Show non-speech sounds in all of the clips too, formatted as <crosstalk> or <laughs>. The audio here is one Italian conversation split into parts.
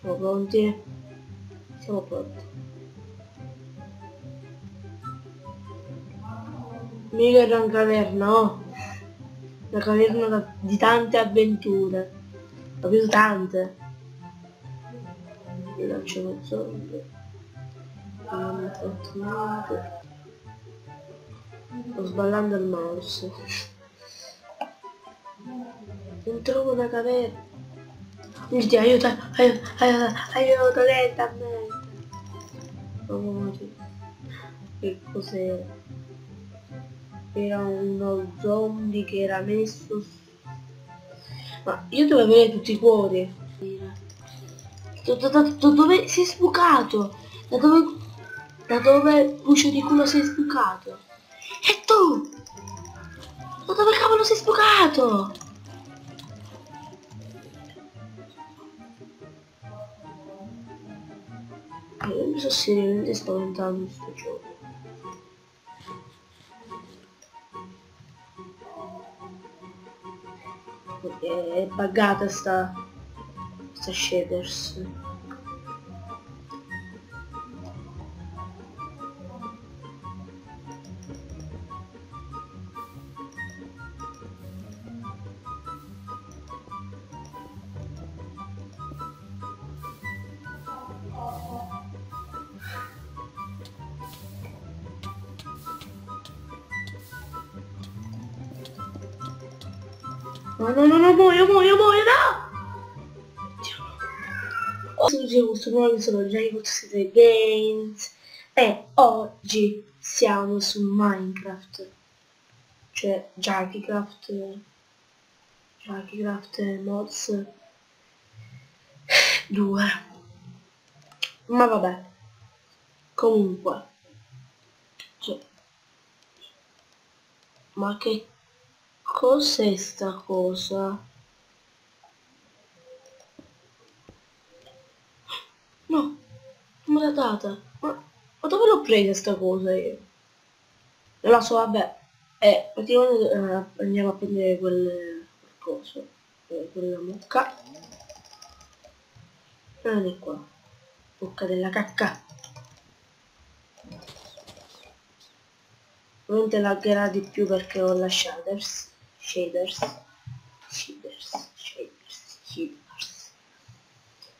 Siamo pronti? Siamo pronti. Mica era una caverna, oh! Una caverna di tante avventure. Proprio tante. Io lancio uno zombie. Non mi niente. Sto sballando il mouse. Non trovo una caverna. Quindi aiuta, aiuta, aiuta, aiuto, lentamente. Amore. Che cos'era? Era uno zombie che era messo... su- Ma io devo avere tutti i cuori. Da, da- da- da dove sei sbucato? Da dove... Da dove Lucio di culo sei sbucato? E tu? Da dove cavolo sei sbucato? Sto seriamente spaventando in sto gioco. Perché è buggata sta... sta shaders. Questo nuovo di Gianni Siete Games e oggi siamo su Minecraft. Cioè, Junkiecraft, Junkiecraft Mods 2. Ma vabbè. Comunque. Cioè. Ma che Cos'è sta cosa? No, non me l'ha data. Ma, ma dove l'ho presa sta cosa io? Non la so, vabbè. Eh, praticamente eh, andiamo a prendere quel, quel coso. eh, quella mucca. Vieni qua. Mucca della cacca. Ovviamente laggerà di più perché ho la. Shaders. Shaders. Shaders. Shaders.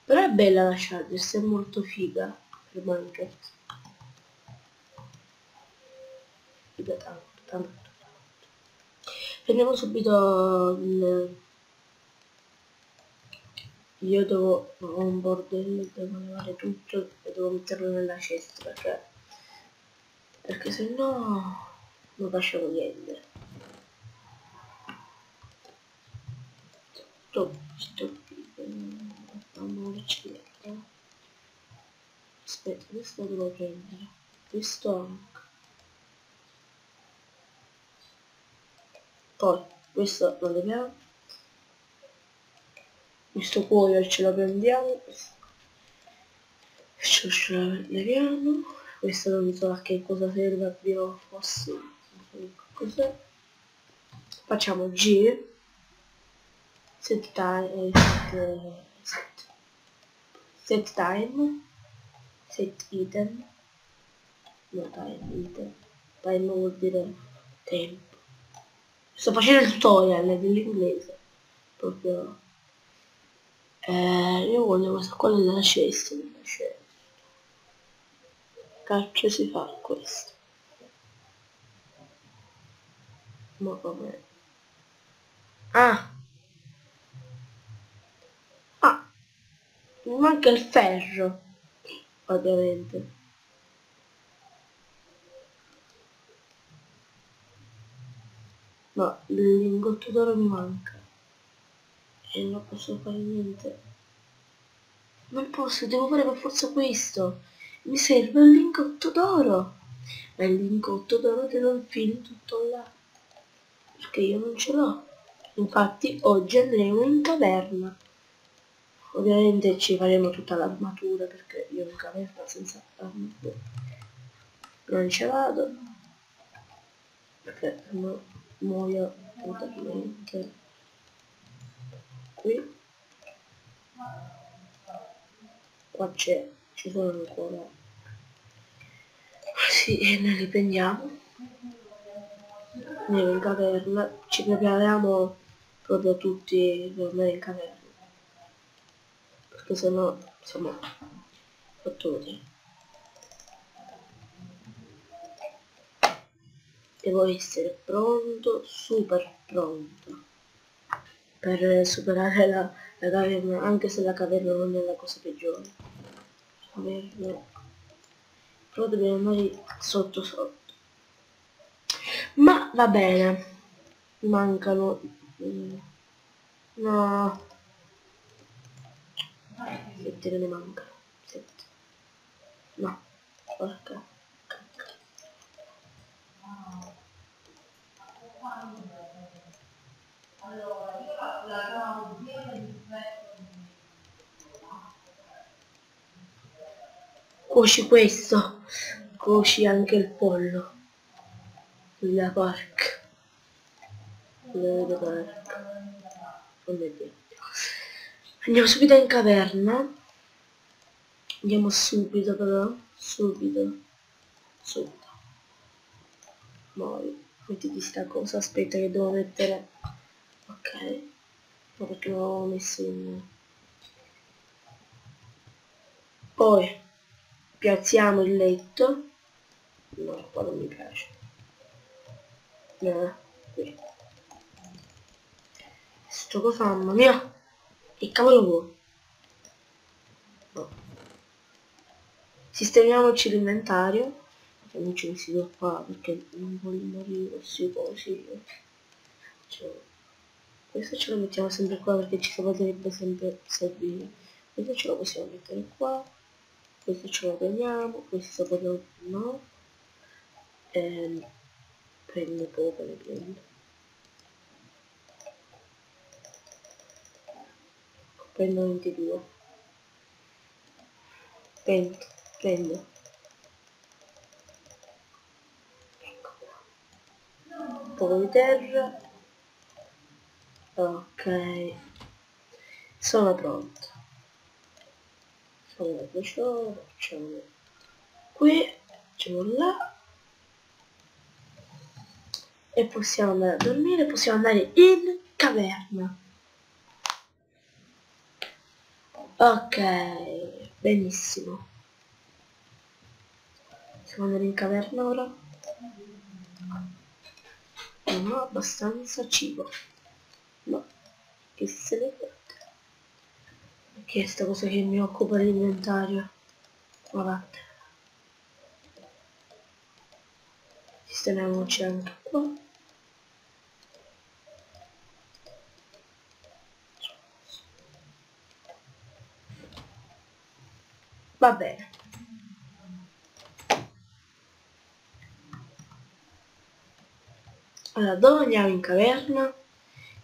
Però è bella la shaders, è molto figa per Minecraft. Figa tanto, tanto, tanto. Prendiamo subito il... Io devo un bordello, devo levare tutto e devo metterlo nella cesta perché perché se no non facciamo niente. Sto, sto, amorcetta. Aspetta, questo devo prendere. Questo anche. Poi, questo lo leviamo. Questo cuoio ce lo prendiamo. Questo ce lo leviamo. Questo non so a che cosa serve, abbiamo forse... Cos'è? Facciamo G. Set time. Set, set, set time. Set item. No, time, item. Time vuol dire tempo. Sto facendo il tutorial dell'inglese. Proprio. Eh, io voglio questa qua della cesta. Della cesta. Cacchio si fa questo? Ma come? Ah! Mi manca il ferro. Ovviamente. Il lingotto d'oro mi manca. E non posso fare niente. Non posso, devo fare per forza questo. Mi serve un lingotto d'oro. Ma il lingotto d'oro te lo infili tutto là. Perché io non ce l'ho. Infatti oggi andremo in caverna. Ovviamente ci faremo tutta l'armatura perché io in caverna senza armatura non ce vado. Perché no, muoio totalmente. Qui. qua c'è ci sono ancora sì e ne riprendiamo andiamo in caverna ci prepariamo proprio tutti per andare in caverna perché sennò siamo fottuti. Devo essere pronto super pronto per superare la, la caverna anche se la caverna non è la cosa peggiore. Caverna però dobbiamo andare sotto sotto. Ma va bene. Mancano mm, no sette ne mancano sette no porca Cuoci questo, cuoci anche il pollo. La porca. La porca. Oh mio Dio. Andiamo subito in caverna. Andiamo subito però. Subito. Subito. Poi mettiti sta cosa. Aspetta che devo mettere. Ok. Perché non l'avevo messo in. Poi piazziamo il letto. No, qua non mi piace qui sto cosa mamma mia che cavolo vuoi? No. sistemiamoci l'inventario. Non ci risido qua perché non voglio morire così così cioè, questo ce lo mettiamo sempre qua perché ci potrebbe sempre servire questo ce lo possiamo mettere qua. Questo ce lo prendiamo questo potrebbe no? Ehm, prende poco le prende prendo 22 prendo prendo ecco un po' di terra. Ok. Sono pronto facciamo braciola facciamo qui facciamo là. E possiamo andare a dormire, possiamo andare in caverna. Ok, benissimo. Possiamo andare in caverna ora? Non ho abbastanza cibo. No, che se ne fotte. Che è sta cosa che mi occupa l'inventario? Ma vattene. Sistemiamoci anche qua. Va bene. Allora, dove andiamo in caverna?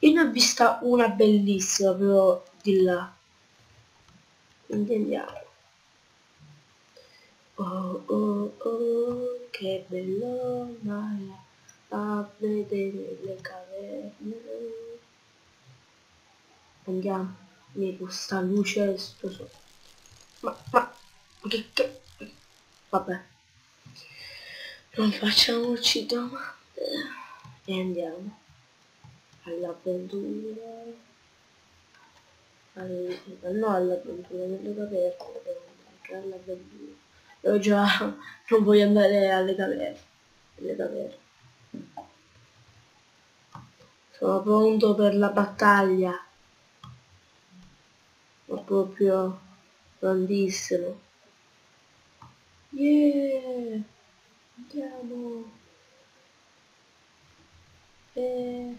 Io ne ho vista una bellissima però di là. Quindi andiamo. Oh oh oh, che bello andare a vedere le caverne. Andiamo, mi questa luce sto so. Ma, ma, che, che... Vabbè. Non facciamoci domande. E andiamo. All'avventura. All... No, all'avventura, nelle caverne. Anche all'avventura. Io già non voglio andare alle caverne. Alle caverne. Sono pronto per la battaglia. Ma proprio grandissimo. Yeah! Andiamo! Eh...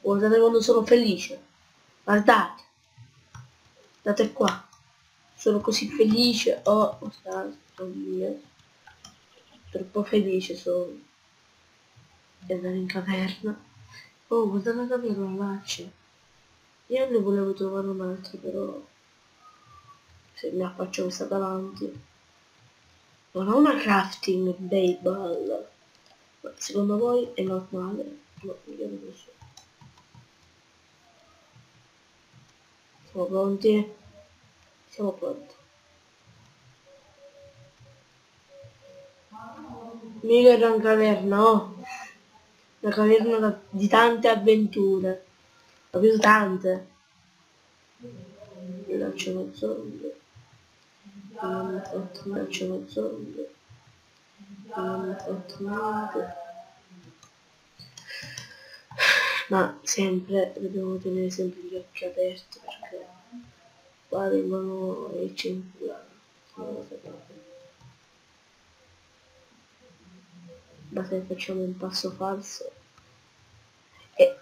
Guardate quando sono felice. Guardate. Guardate qua. Sono così felice. Oh, oh oddio. Troppo felice sono. Di andare in caverna. Oh, guardate la caverna là c'è. Io ne volevo trovare un'altra però. Se mi affaccio questa davanti. Ma non una crafting babel secondo voi è normale? no, io non lo so. Siamo pronti? siamo pronti. Mica era una caverna oh. Una caverna di tante avventure. Ho preso tante. Mi lascio un sogno non hanno fatto niente. Ma sempre dobbiamo tenere sempre gli occhi aperti perché qua vengono e ci. Ma se facciamo un passo falso e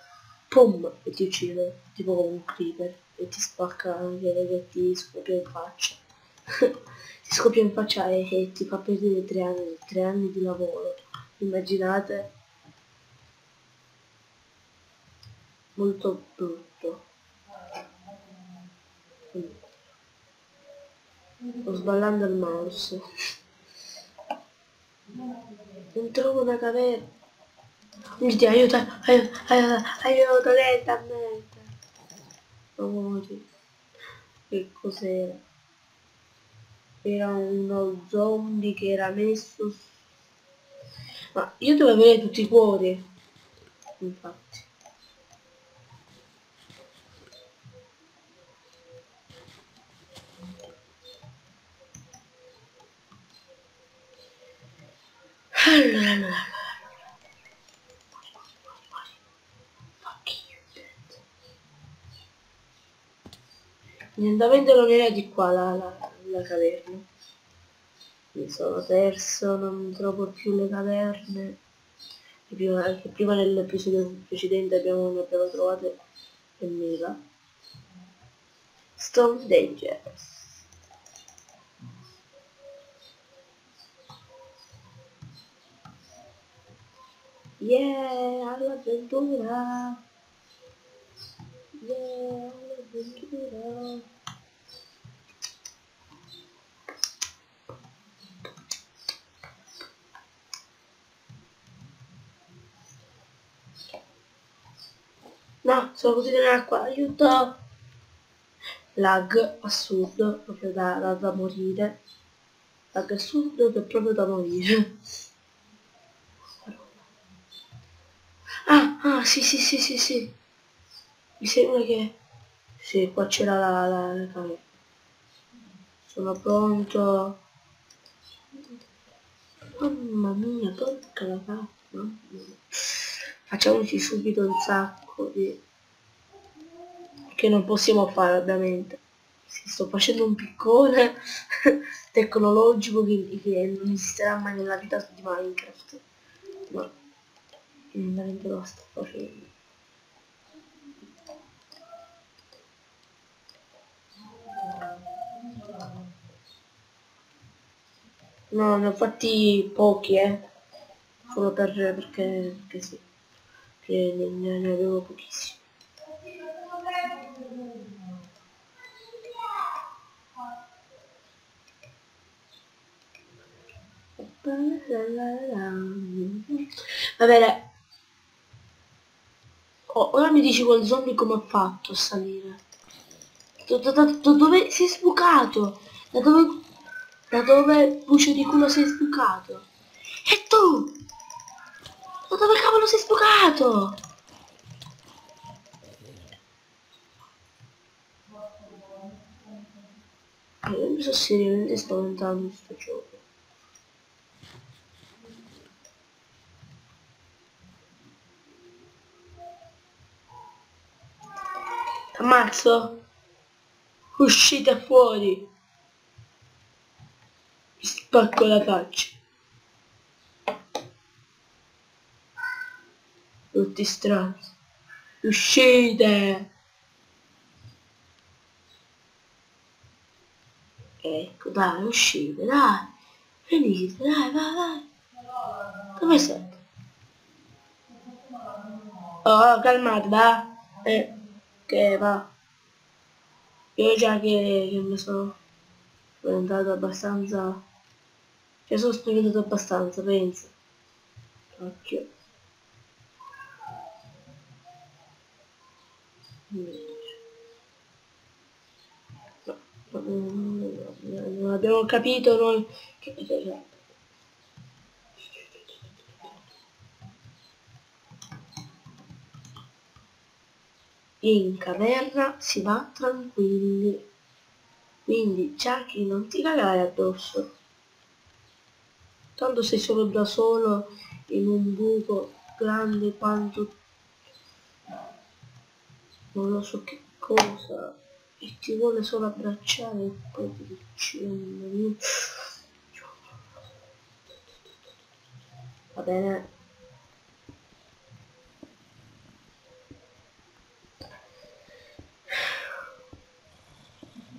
pum e ti uccide tipo un creeper e ti spacca anche e ti scoppia in faccia ti scoppia in faccia e, ti fa perdere tre anni tre anni di lavoro immaginate molto brutto sto sballando il mouse non trovo una caverna Mirti, aiuta, aiuta, aiuta, lentamente. Amori. Che cos'era? Era uno zombie che era messo... Ma io devo avere tutti i cuori. Infatti. Allora, allora, Nientamente non era di qua la, la, la caverna. Mi sono perso, non trovo più le caverne. Prima, che prima nell'episodio precedente abbiamo, ne abbiamo trovate e mega. Stone Dangerous. Yeah, all'avventura! Yeah, all'avventura! No, sono così nell'acqua, aiuto! Lag assurdo, proprio da, da, da morire. Lag assurdo che è proprio da morire. Ah, ah, sì, sì, sì, sì, sì. Mi sembra che... Sì, qua c'era la, la, la caverna. Sono pronto. Mamma mia, porca la cazzo. Facciamoci subito un sacco di... Che non possiamo fare ovviamente. Sì, sto facendo un piccone <laughs> tecnologico che, che non esisterà mai nella vita di Minecraft. Ma veramente lo sto facendo. No, ne ho fatti pochi, eh. Solo per, perché, perché sì. Che ne, ne- avevo pochissimi. Va bene. Oh, ora mi dici quel zombie come ha fatto a salire. Da, da- da- da dove sei sbucato? Da dove... Da dove bucio di culo sei sbucato? E tu? Da dove cavolo sei sbucato? Io mi sto seriamente spaventando in sto gioco. Ammazzo! Uscite fuori! Mi spacco la faccia. Tutti stronzi. Uscite! Ecco, dai, uscite, dai. Venite, dai, vai, vai. Dove siete? Oh, calmate, dai. Eh, che va. Io già che, che mi sono spaventato abbastanza. Cioè sono spaventato abbastanza, penso. Occhio. Non abbiamo capito noi. Che cosa In caverna si va tranquilli, quindi Chucky non ti cagare addosso. Tanto sei solo da solo in un buco grande quanto non lo so che cosa e ti vuole solo abbracciare e poi ti uccide. Va bene.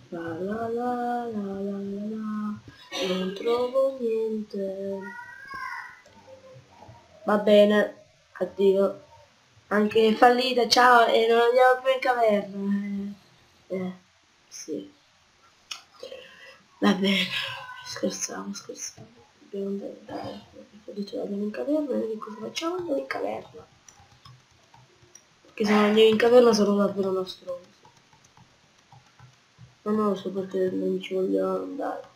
La la la la la la non trovo niente. Va bene, addio. Anche fallita, ciao, e non andiamo più in caverna. Eh, sì. Va bene, scherzavo, scherzavo. Dobbiamo andare caverna. Ho detto andiamo in caverna e cosa facciamo? Andiamo in caverna. Perché se non andiamo in caverna sono davvero una stronza. Ma non lo so perché non ci voglio andare.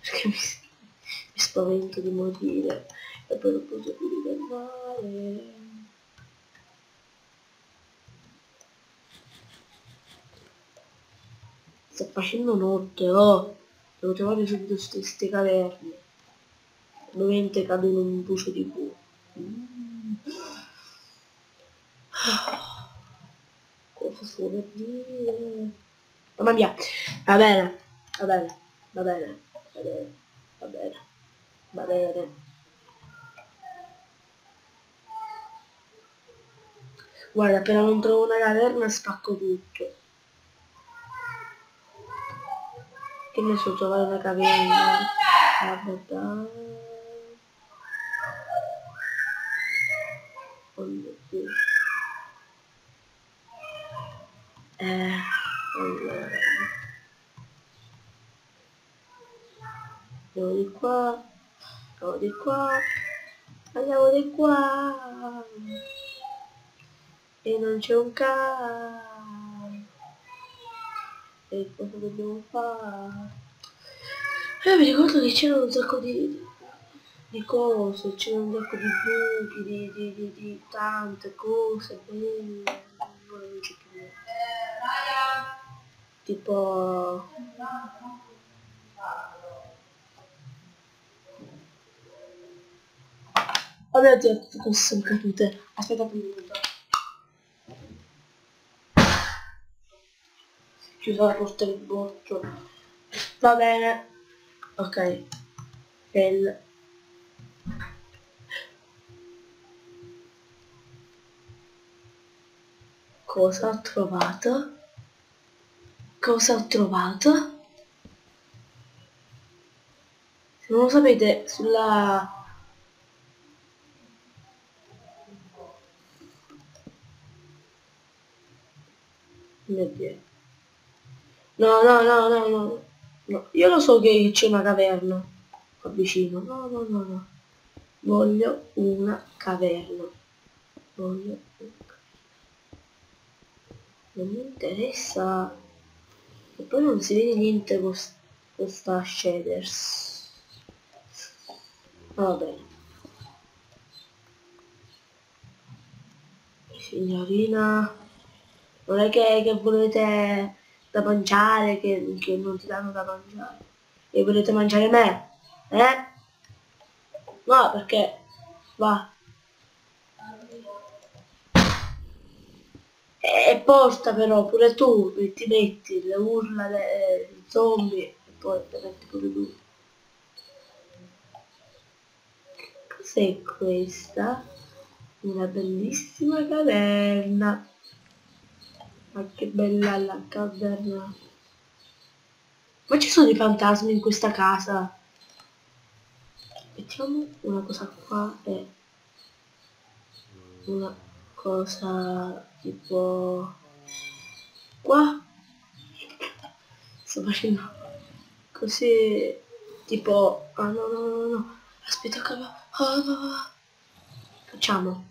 Perché mi, mi spavento di morire. E poi non posso più ritornare. Sta facendo notte, oh! Devo trovare subito queste caverne. Ovviamente cado in un bucio di bu. <sighs> Cosa sto per dire? Mamma mia! Va bene, va bene, va bene, va bene, va bene, va bene. Guarda, appena non trovo una caverna spacco tutto. Che ne so trovare una caverna vabbè. Eh allora. Andiamo di qua. Andiamo di qua. Andiamo di qua. E non c'è un cazzo e cosa dobbiamo fare? Eh, mi ricordo che c'era un sacco di, di cose, c'era un sacco di buchi, di, di, di, di tante cose belle. Tipo... Vabbè, oddio, tutte cose sono cadute. Aspetta un minuto. Chiusa la porta del boccio va bene. Ok. El cosa ho trovato? Cosa ho trovato? Se non lo sapete sulla mio dio No, no, no, no, no. no. Io lo so che c'è una caverna qua vicino. No, no, no, no. Voglio una caverna. Voglio una caverna. Non mi interessa. E poi non si vede niente con questa shaders. Va bene. Signorina, non è che, che volete da mangiare che, che non ti danno da mangiare. E volete mangiare me? Eh? No perché va. E porta però pure tu ti metti le urla dei zombie e poi le metti pure tu. Cos'è questa? una bellissima caverna ma che bella la caverna. Ma ci sono i fantasmi in questa casa? Mettiamo una cosa qua e una cosa tipo qua. Sto facendo così tipo ah no no no no aspetta che ah, ah, ah. facciamo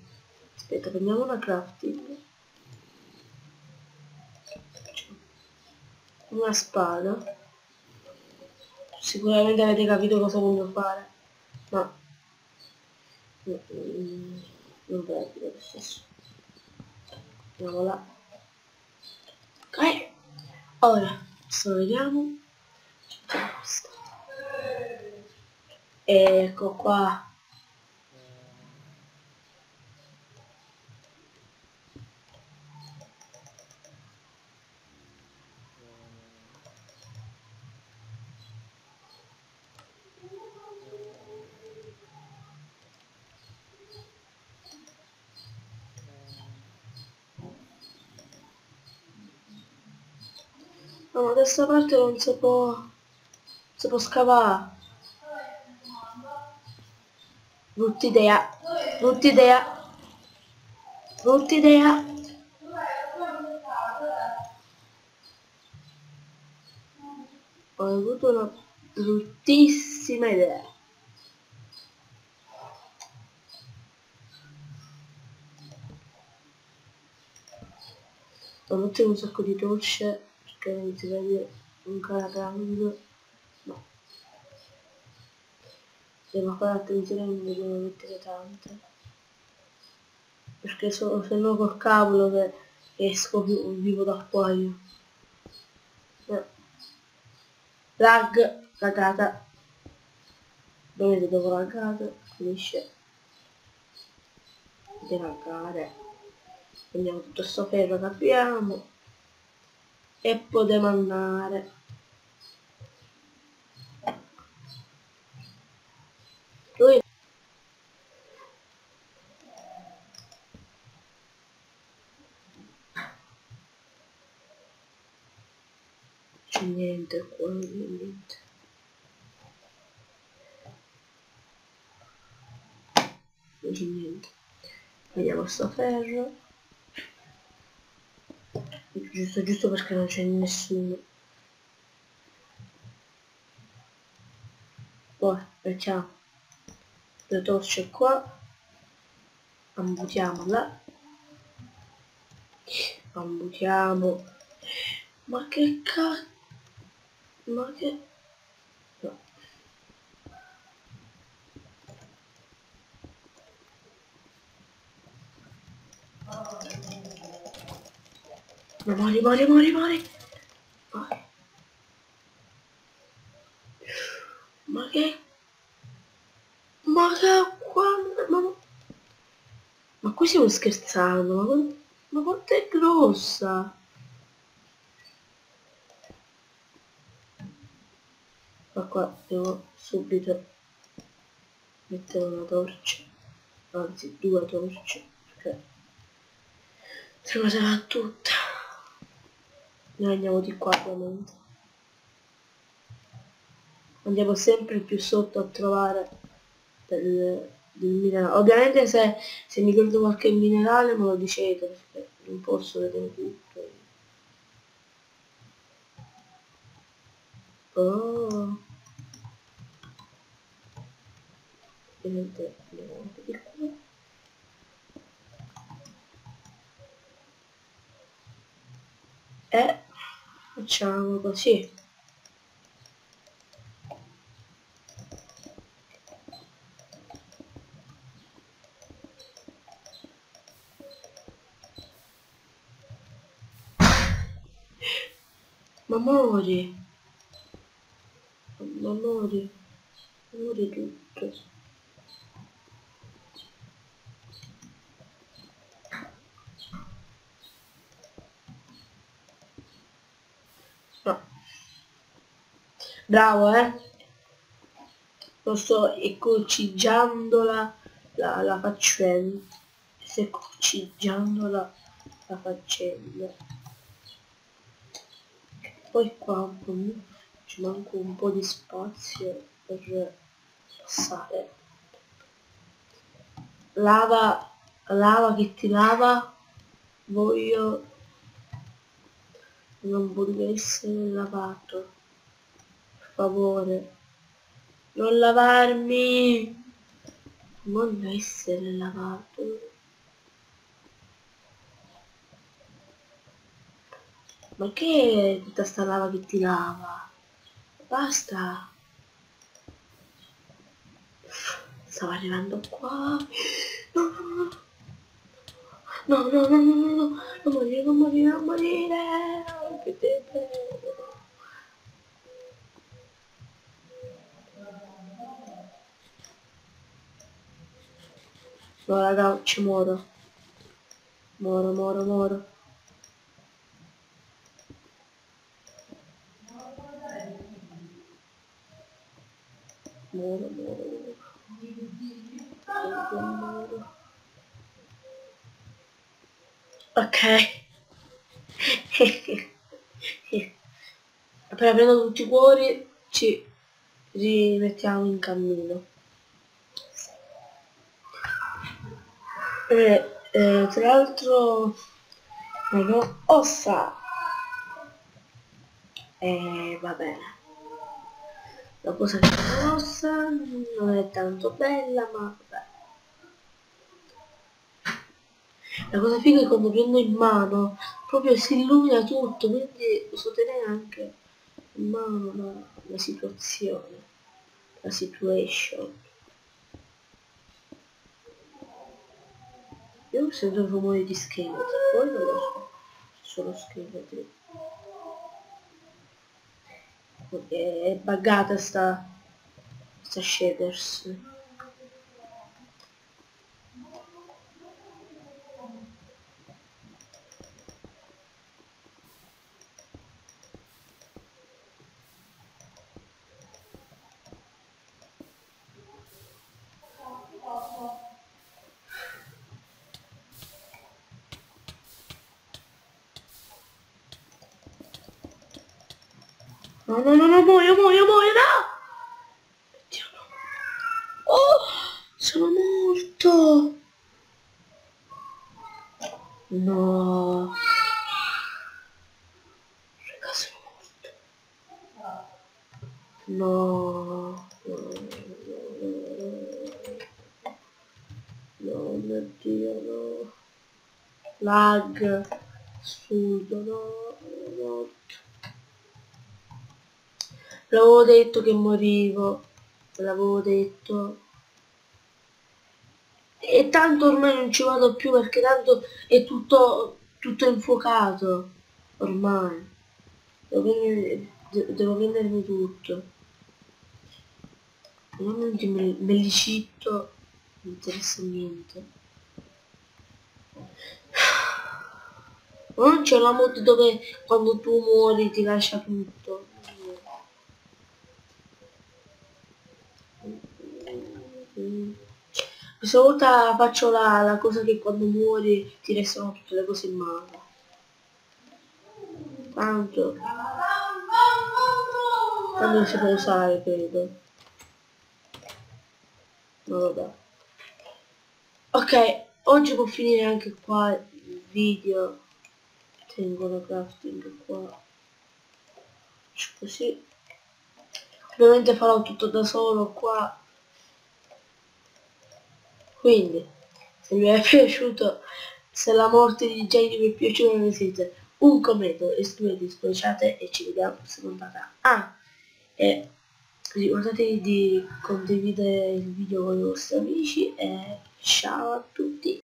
aspetta prendiamo una crafting una spada. Sicuramente avete capito cosa voglio fare. Ma non per dire lo stesso andiamo là. Ora adesso vediamo. Ecco qua No, ma questa parte non si può... si può scavare. Brutta idea. Brutta idea. Brutta idea. Ho avuto una bruttissima idea. Ho messo un sacco di che non si vede ancora grande no. Devo fare attenzione non devo mettere tante perché sono se no col cavolo che esco vivo da eh. lag lagata vedete dopo laggare finisce di laggare. Prendiamo tutto sto ferro che abbiamo e potremo andare. Lui c'è niente qua niente. Non c'è niente. Vediamo sto ferro giusto giusto perché non c'è nessuno. Poi mettiamo le torce qua. Ambutiamola ambutiamo ma che cazzo ma che Ma muori, muori, muori, muori. Ma che... Ma che... Quando... Ma... Ma qui stiamo scherzando, ma, ma quanto è grossa? Ma qua devo subito mettere una torcia, anzi due torce, perché se no se va tutta. Noi andiamo di qua ovviamente. Andiamo sempre più sotto a trovare del, del minerale. Ovviamente se, se mi ricordo qualche minerale me lo dicete, perché non posso vedere tutto. Oh. Ovviamente andiamo anche di qua. E facciamo così. Ma muori. Ma muori. Muori tutto Bravo, eh? Lo sto ecociggiandola la, la faccenda. Sto ecociggiandola la faccenda. Poi qua ci manca un po' di spazio per passare. Lava, lava che ti lava, voglio non voglio essere lavato favore non lavarmi voglio essere lavato ma che è tutta sta lava che ti lava basta stavo arrivando qua No, no, no, no, no, no, non morire, non morire, non morire. Che te prego. No, raga, ci muoro. Moro, moro, moro. Moro, moro, moro. Ok. <laughs> Appena prendo tutti i cuori ci rimettiamo in cammino. E, eh, tra l'altro non ossa. E va bene. La cosa che ho ossa non è tanto bella, ma vabbè. La cosa figa è quando prendo in mano, proprio si illumina tutto, quindi posso tenere anche in mano la, la situazione, la situation. Io sento il rumore di scheletri, poi non lo so, sono scheletri. È buggata sta, sta shaders. No, no, no, no, muoio, muoio, muoio, no! Dio, no. Oh, sono morto! No. Raga, sono morto. No. No, mio Dio, no. Lag. Assurdo, no. no. L'avevo detto che morivo. L'avevo detto. E tanto ormai non ci vado più perché tanto è tutto, tutto infuocato. Ormai. Devo, prendere, devo prendermi tutto. Normalmente me. Non interessa niente. Non c'è la mod dove quando tu muori ti lascia tutto. Questa volta faccio la, la cosa che quando muori ti restano tutte le cose in mano. Tanto. Tanto si può usare, credo. No, vabbè. Ok, oggi può finire anche qua il video. Tengo la crafting qua. Così. Ovviamente farò tutto da solo qua quindi, se vi è <laughs> piaciuto, se la morte di Jane vi è piaciuta, mettete un commento, iscrivetevi, speciate e ci vediamo alla seconda puntata. Ah, e ricordatevi di condividere il video con i vostri amici e ciao a tutti.